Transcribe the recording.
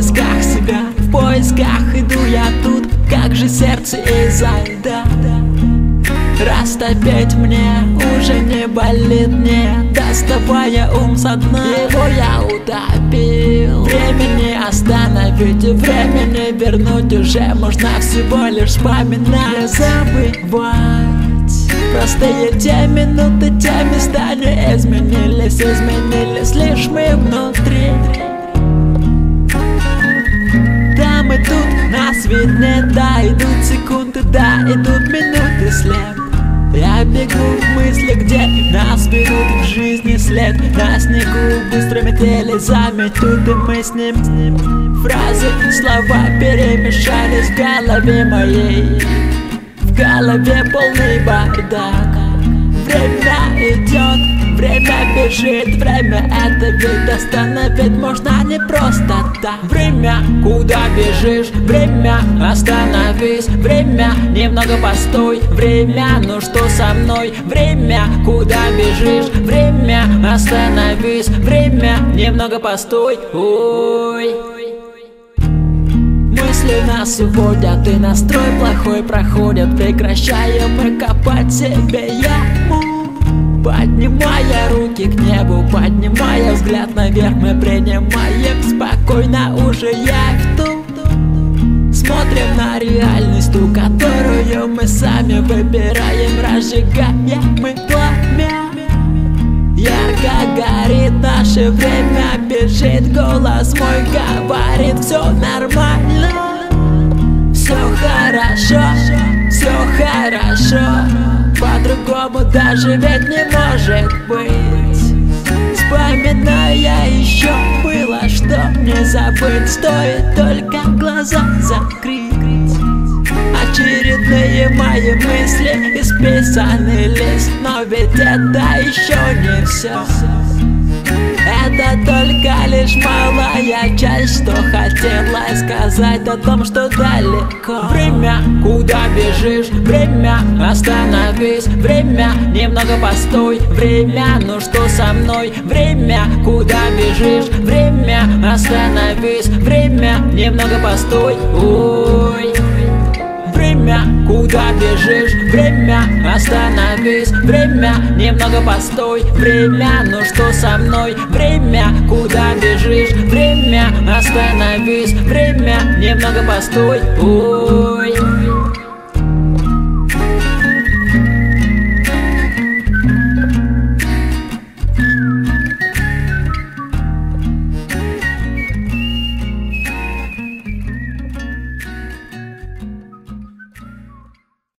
поисках себя В поисках иду я тут, как же сердце из-за льда. Растопить мне уже не болит, не Доставая ум со дна. Его я утопил. Времени остановить и времени вернуть Уже можно всего лишь вспоминать. Забывать. Простые те минуты, те места не изменились Изменились лишь мы внутри нас виднее, да Идут секунды, да, идут минуты след я бегу в мысли, где нас берут в жизни след На снегу быстро метели заметут и мы с ним, с ним Фразы, слова перемешались в голове моей В голове полный бардак Время идет, время бежит Время это ведь остановить можно не просто так Время, куда бежишь? Время, остановись Время, немного постой Время, ну что со мной? Время, куда бежишь? Время, остановись Время, немного постой Ой Мысли нас уводят и настрой плохой проходят. Прекращаем мы копать себе яму Поднимая руки к небу, поднимая взгляд наверх Мы принимаем спокойно уже. Яхту Смотрим на реальность, ту, которую мы сами выбираем. Разжигаем мы пламя Ярко горит наше время, бежит голос мой Говорит, все нормально Все хорошо, все хорошо. По-другому даже ведь не может быть. Вспоминая еще было, что не забыть Стоит только глаза закрыть. Очередные мои мысли исписанный лист Но ведь это еще не все это только лишь малая часть, что хотела сказать о том, что далеко Время, куда бежишь? Время, остановись Время, немного постой Время, ну что со мной? Время, куда бежишь? Время, остановись Время, немного постой Ой Время, куда бежишь? Время, остановись Время, немного постой Время, ну что со мной? Время, куда бежишь? Время, остановись Время, немного постой Ой